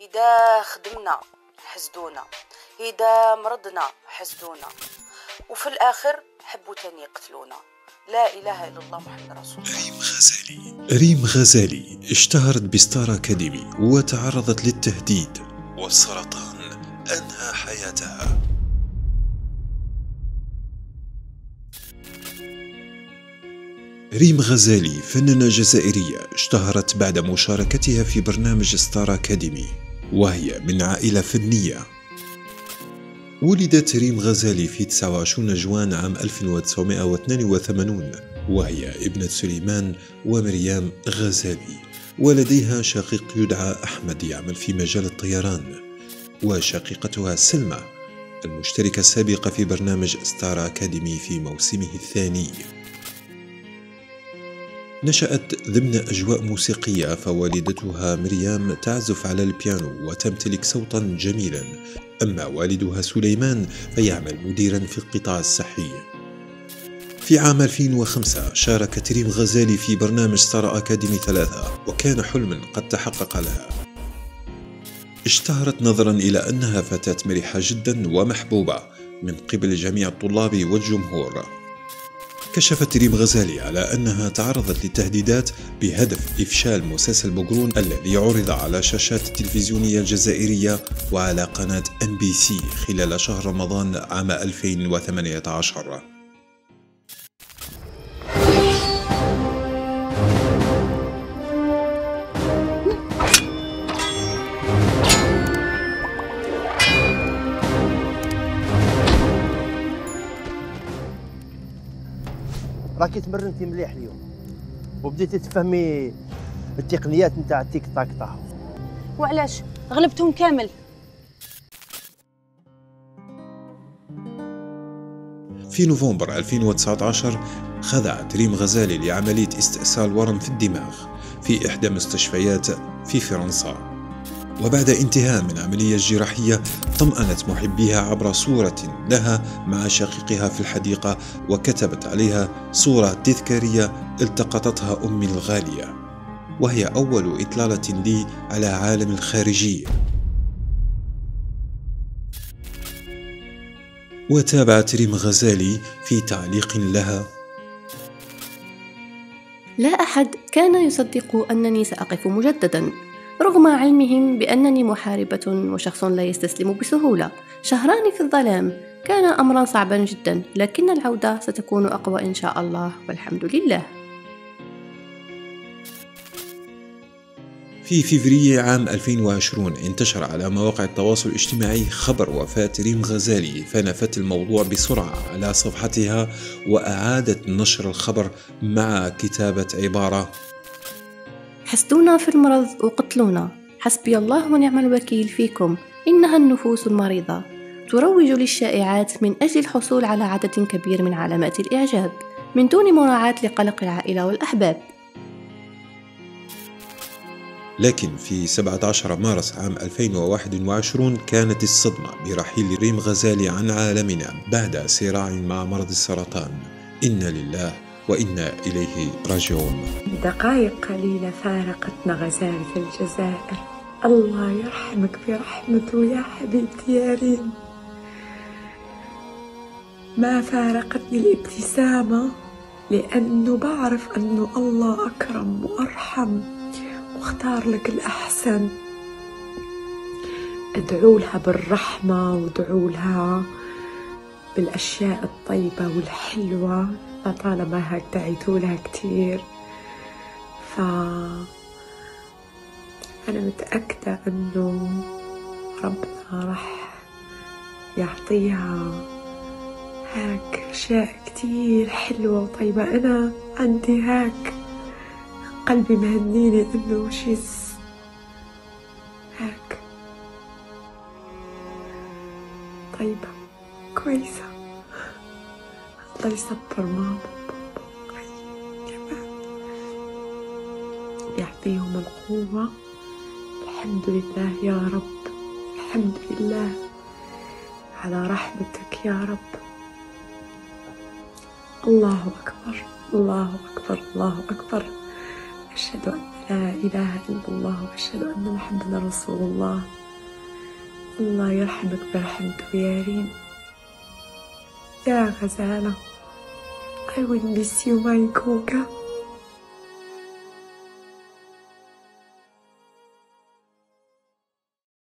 إذا خدمنا حسدونا إذا مرضنا حسدونا وفي الآخر حبوا تاني يقتلونا. لا إله إلا الله محمد رسول الله. ريم غزالي. ريم غزالي اشتهرت بستار أكاديمي وتعرضت للتهديد والسرطان أنهى حياتها. ريم غزالي فنانة جزائرية اشتهرت بعد مشاركتها في برنامج ستار أكاديمي. وهي من عائلة فنية. ولدت ريم غزالي في 29 جوان عام 1982 وهي ابنة سليمان ومريم غزالي. ولديها شقيق يدعى أحمد يعمل في مجال الطيران وشقيقتها سلمى المشتركة السابقة في برنامج ستار أكاديمي في موسمه الثاني. نشأت ضمن أجواء موسيقية فوالدتها مريم تعزف على البيانو وتمتلك صوتا جميلا. أما والدها سليمان فيعمل مديرا في القطاع الصحي. في عام 2005 شاركت ريم غزالي في برنامج ستار أكاديمي ثلاثة وكان حلما قد تحقق لها. اشتهرت نظرا إلى أنها فتاة مرحة جدا ومحبوبة من قبل جميع الطلاب والجمهور. كشفت ريم غزالي على أنها تعرضت للتهديدات بهدف إفشال مسلسل بقرون الذي عرض على شاشات التلفزيونية الجزائرية وعلى قناة ام بي سي خلال شهر رمضان عام 2018 راكي تمرنتي مليح اليوم. وبديتي تفهمي التقنيات نتاع التيك تاك طاهو وعلاش؟ غلبتهم كامل. في نوفمبر 2019 خضعت ريم غزالي لعملية استئصال ورم في الدماغ في إحدى مستشفيات في فرنسا. وبعد انتهاء من عملية جراحية طمأنت محبيها عبر صورة لها مع شقيقها في الحديقة وكتبت عليها صورة تذكارية التقطتها أمي الغالية وهي أول إطلالة لي على عالم الخارجية. وتابعت ريم غزالي في تعليق لها. لا أحد كان يصدق أنني سأقف مجددا. رغم علمهم بأنني محاربة وشخص لا يستسلم بسهولة. شهران في الظلام. كان أمرا صعبا جدا لكن العودة ستكون أقوى إن شاء الله والحمد لله. في فيفري عام 2020 انتشر على مواقع التواصل الاجتماعي خبر وفاة ريم غزالي فنفت الموضوع بسرعة على صفحتها وأعادت نشر الخبر مع كتابة عبارة. حسدونا في المرض وقتلونا. حسبي الله ونعم الوكيل فيكم. إنها النفوس المريضة. تروج للشائعات من أجل الحصول على عدد كبير من علامات الإعجاب. من دون مراعاة لقلق العائلة والأحباب. لكن في 17 مارس عام 2021 كانت الصدمة برحيل ريم غزالي عن عالمنا بعد صراع مع مرض السرطان. إن لله وإنا إليه راجعون. دقائق قليلة فارقتنا غزالة الجزائر. الله يرحمك برحمته يا حبيبتي يا ريم. ما فارقتني الابتسامة لأنه بعرف أنه الله أكرم وأرحم واختار لك الأحسن. ادعوا لها بالرحمة وادعوا لها بالأشياء الطيبة والحلوة. لطالما هيك دعيتوا لها كتير. ف أنا متأكدة إنه ربنا راح يعطيها هيك أشياء كتير حلوة وطيبة. أنا عندي هيك قلبي مهنيني إنه شيز هيك طيبة كويسة. الله يصبر ماما يعطيهم القوة. الحمد لله يا رب. الحمد لله. على رحمتك يا رب. الله أكبر. الله أكبر. الله أكبر. أشهد أن لا إله إلا الله. وأشهد أن محمدا رسول الله. الله يرحمك برحمته يا ريم. يا غزالة. I will miss you my Goga